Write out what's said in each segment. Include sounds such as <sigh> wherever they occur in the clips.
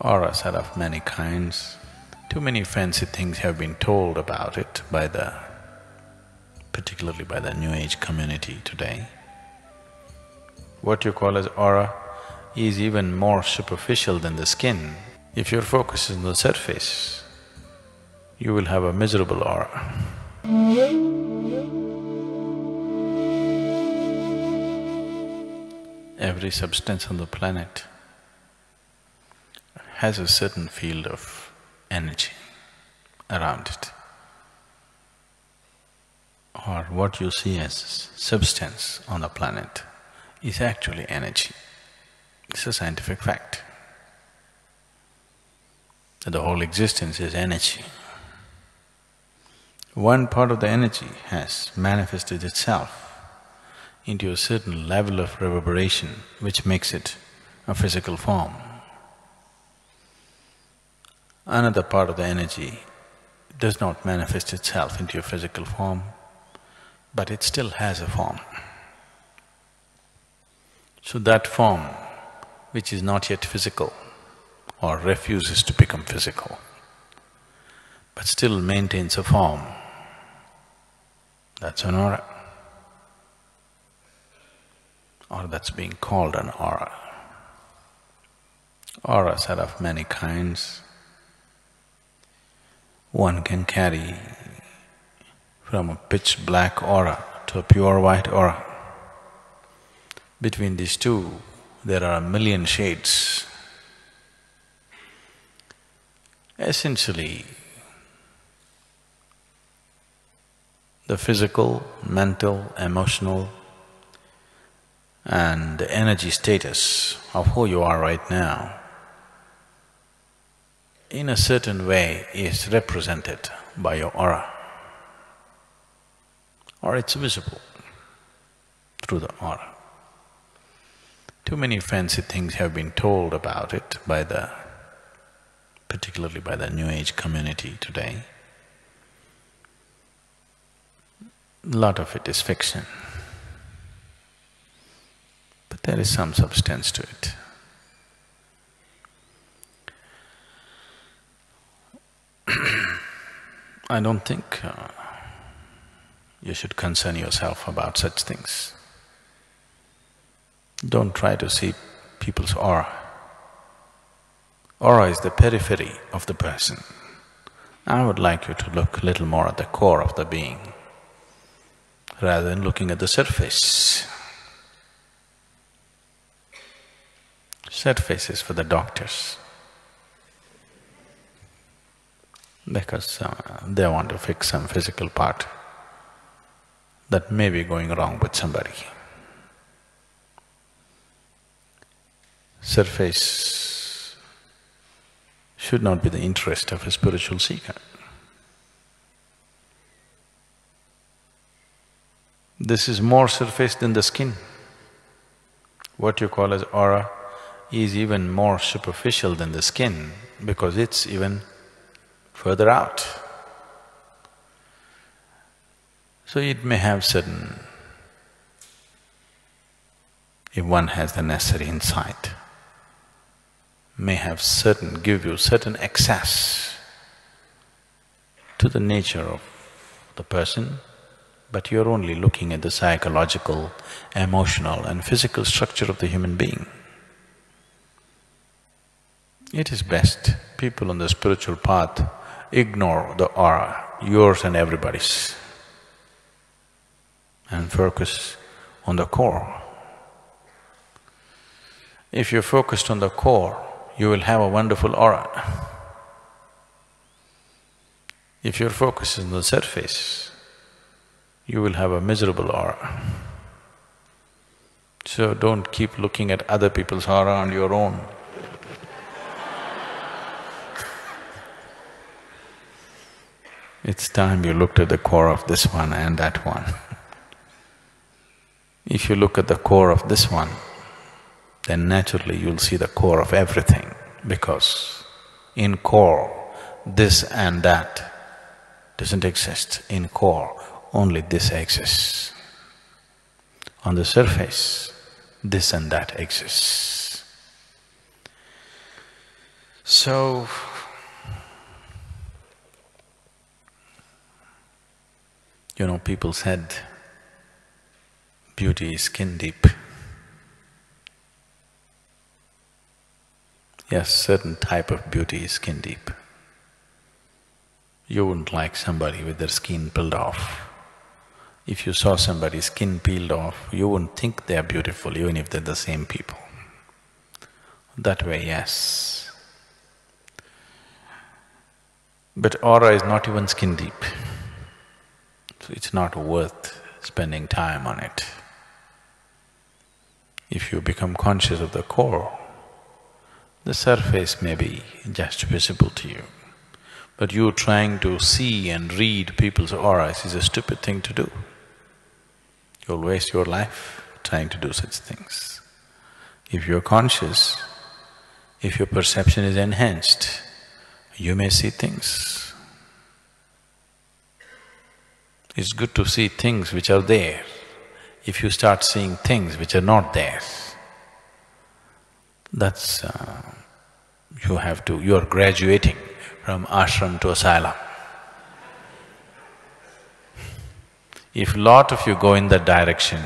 Auras are of many kinds. Too many fancy things have been told about it by the… particularly by the New Age community today. What you call as aura is even more superficial than the skin. If your focus is on the surface, you will have a miserable aura. Every substance on the planet has a certain field of energy around it. Or what you see as substance on the planet is actually energy. It's a scientific fact. That the whole existence is energy. One part of the energy has manifested itself into a certain level of reverberation which makes it a physical form. Another part of the energy does not manifest itself into a physical form, but it still has a form. So that form, which is not yet physical or refuses to become physical, but still maintains a form, that's an aura. Or that's being called an aura. Auras are of many kinds. One can carry from a pitch black aura to a pure white aura. Between these two, there are a million shades. Essentially, the physical, mental, emotional and energy status of who you are right now in a certain way is represented by your aura or it's visible through the aura. Too many fancy things have been told about it by the… particularly by the New Age community today. A lot of it is fiction, but there is some substance to it. I don't think uh, you should concern yourself about such things. Don't try to see people's aura. Aura is the periphery of the person. I would like you to look a little more at the core of the being rather than looking at the surface. Surface is for the doctors because uh, they want to fix some physical part that may be going wrong with somebody. Surface should not be the interest of a spiritual seeker. This is more surface than the skin. What you call as aura is even more superficial than the skin because it's even further out. So it may have certain… if one has the necessary insight, may have certain… give you certain access to the nature of the person, but you're only looking at the psychological, emotional and physical structure of the human being. It is best people on the spiritual path ignore the aura, yours and everybody's, and focus on the core. If you're focused on the core, you will have a wonderful aura. If your focus is on the surface, you will have a miserable aura. So don't keep looking at other people's aura and your own. It's time you looked at the core of this one and that one. if you look at the core of this one, then naturally you'll see the core of everything because in core, this and that doesn't exist. In core, only this exists. On the surface, this and that exists. So, you know, people said beauty is skin deep. Yes, certain type of beauty is skin deep. You wouldn't like somebody with their skin peeled off. If you saw somebody's skin peeled off, you wouldn't think they're beautiful even if they're the same people. That way, yes. But aura is not even skin deep, it's not worth spending time on it. If you become conscious of the core, the surface may be just visible to you, but you trying to see and read people's auras is a stupid thing to do. You'll waste your life trying to do such things. If you're conscious, if your perception is enhanced, you may see things. It's good to see things which are there. If you start seeing things which are not there, that's… Uh, you have to… you're graduating from ashram to asylum. If lot of you go in that direction,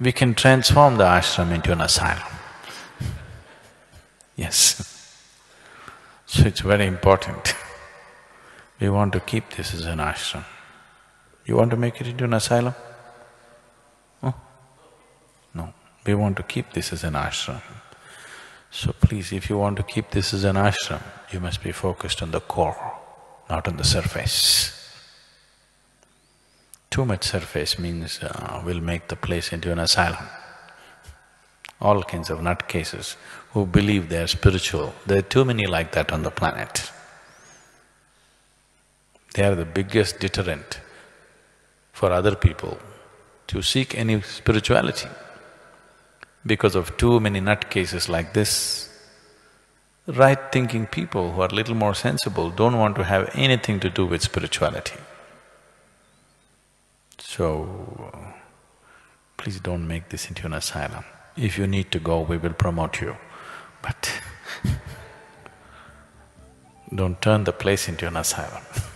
we can transform the ashram into an asylum. <laughs> Yes. So it's very important. <laughs> we want to keep this as an ashram. You want to make it into an asylum? Oh? No, we want to keep this as an ashram. So please, if you want to keep this as an ashram, you must be focused on the core, not on the surface. Too much surface means uh, will make the place into an asylum. All kinds of nutcases who believe they are spiritual. There are too many like that on the planet. They are the biggest deterrent for other people to seek any spirituality. Because of too many nutcases like this, right-thinking people who are little more sensible don't want to have anything to do with spirituality. So, please don't make this into an asylum. If you need to go, we will promote you. But <laughs> don't turn the place into an asylum <laughs>